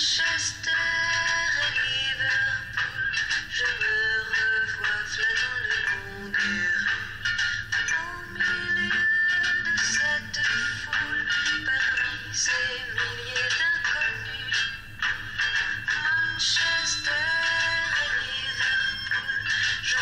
Manchester et Liverpool, je me revois flâtant le long des rues, au milieu de cette foule, parmi ces milliers d'inconnus. Manchester et Liverpool, je